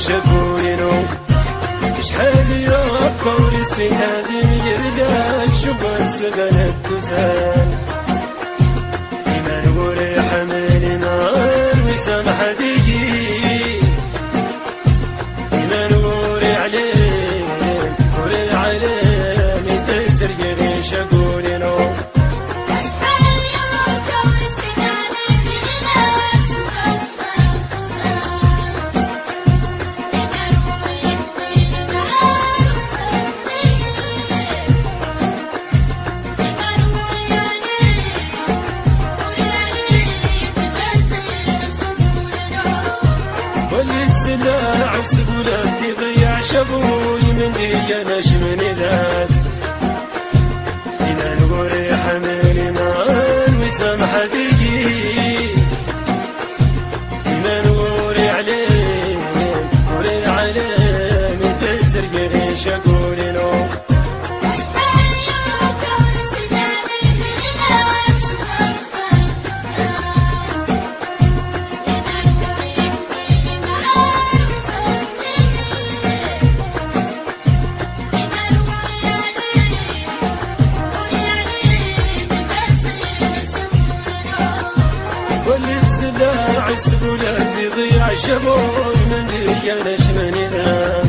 شافوني شحال يا فورسي هذه ميردان شو بس غنت تسال إيمان وريح من نار وسامحة دقيقة حمينا وسامحتي لا عسبولا في ضياع شبور من ديانا شمننا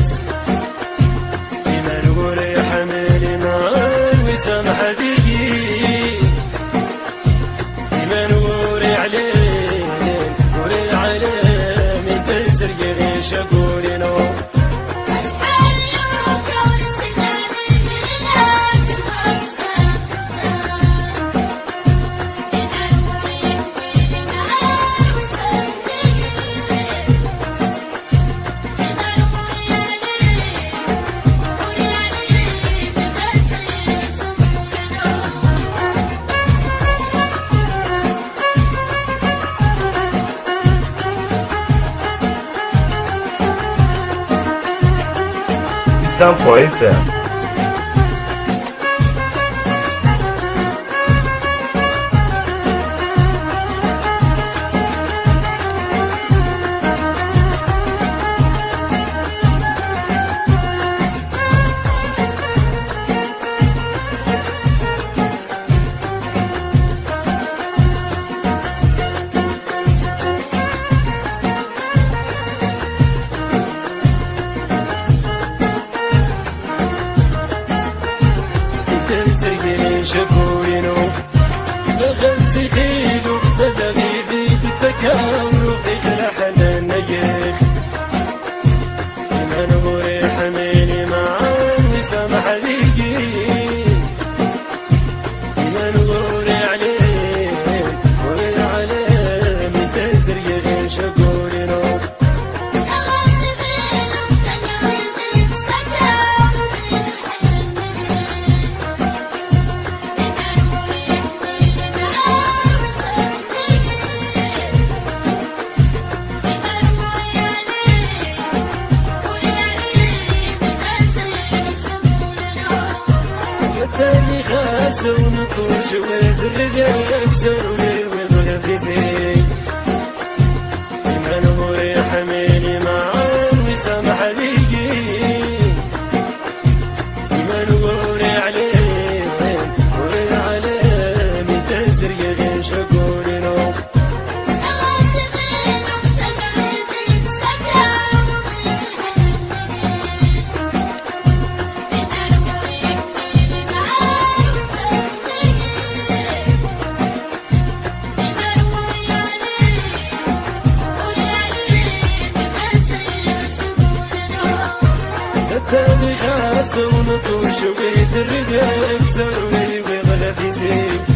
Então sampoite Yeah. ويغرد يكسر شوقي ترد يا نفسه ويبغى لا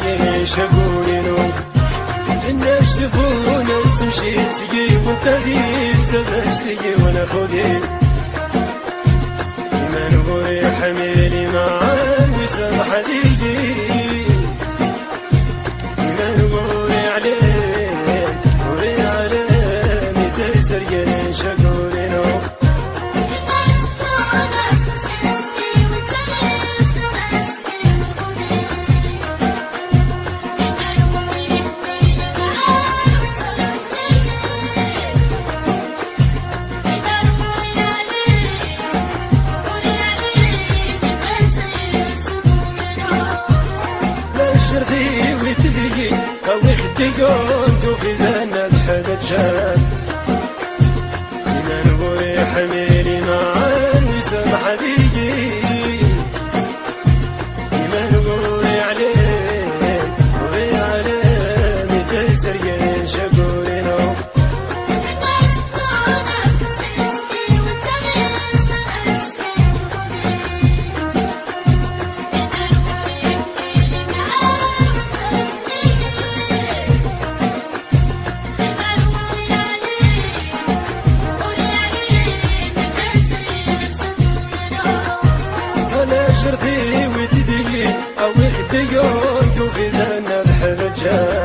متزين شقولينو الناس تفون السمشي تسقي وتدي سبش تسقي وأنا خذي ما نقول حميلي معاك وسامح ليجي شرخي في ذنب حدا تشان من بوري حميلي معان وسامح ليجي شرثي وبدنا الحرجان